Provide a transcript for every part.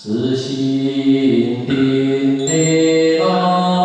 自心定力安。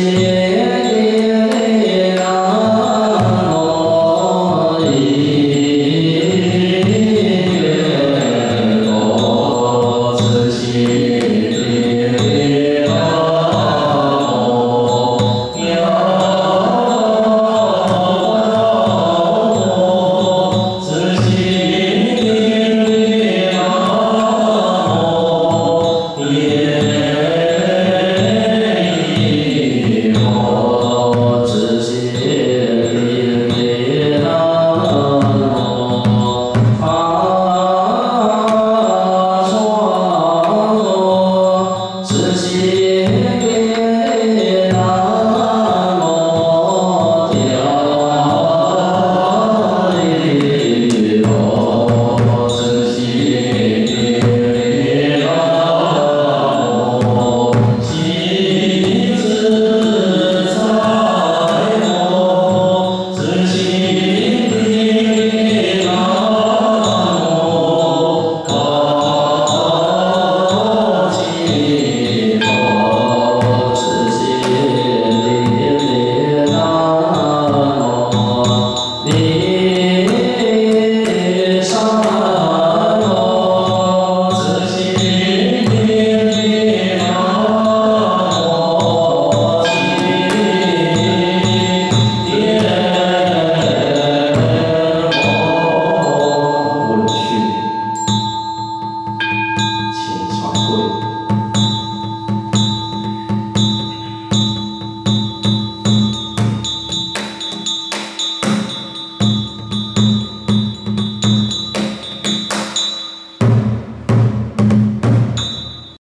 Yeah.